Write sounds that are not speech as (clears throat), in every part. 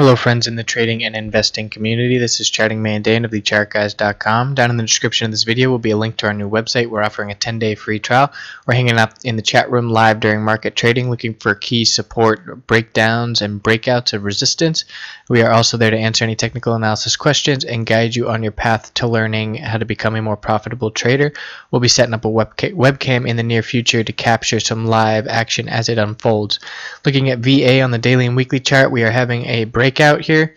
Hello friends in the trading and investing community. This is Charting Man Dane of thechartguys.com. Down in the description of this video will be a link to our new website. We're offering a 10-day free trial. We're hanging out in the chat room live during market trading looking for key support breakdowns and breakouts of resistance. We are also there to answer any technical analysis questions and guide you on your path to learning how to become a more profitable trader. We'll be setting up a webca webcam in the near future to capture some live action as it unfolds. Looking at VA on the daily and weekly chart, we are having a breakout here.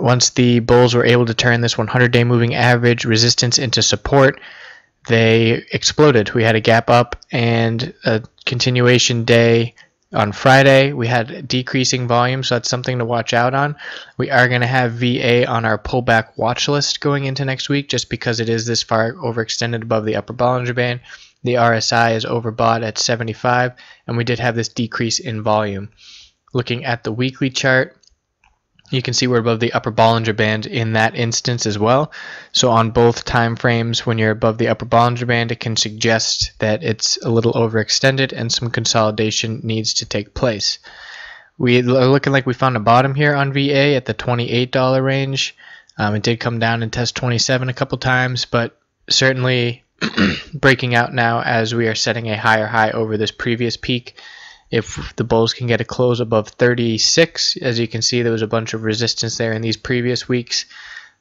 Once the bulls were able to turn this 100 day moving average resistance into support, they exploded. We had a gap up and a continuation day on Friday. We had decreasing volume, so that's something to watch out on. We are going to have VA on our pullback watch list going into next week just because it is this far overextended above the upper Bollinger Band. The RSI is overbought at 75, and we did have this decrease in volume. Looking at the weekly chart, you can see we're above the upper Bollinger Band in that instance as well. So on both time frames, when you're above the upper Bollinger Band, it can suggest that it's a little overextended and some consolidation needs to take place. We are looking like we found a bottom here on VA at the $28 range. Um, it did come down and test 27 a couple times, but certainly (clears throat) breaking out now as we are setting a higher high over this previous peak if the Bulls can get a close above 36, as you can see, there was a bunch of resistance there in these previous weeks.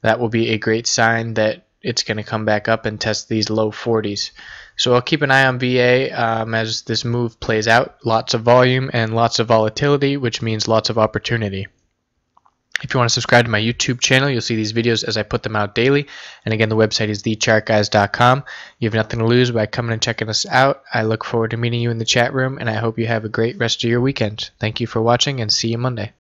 That will be a great sign that it's going to come back up and test these low 40s. So I'll keep an eye on VA um, as this move plays out. Lots of volume and lots of volatility, which means lots of opportunity. If you want to subscribe to my YouTube channel, you'll see these videos as I put them out daily. And again, the website is thechartguys.com. You have nothing to lose by coming and checking us out. I look forward to meeting you in the chat room, and I hope you have a great rest of your weekend. Thank you for watching, and see you Monday.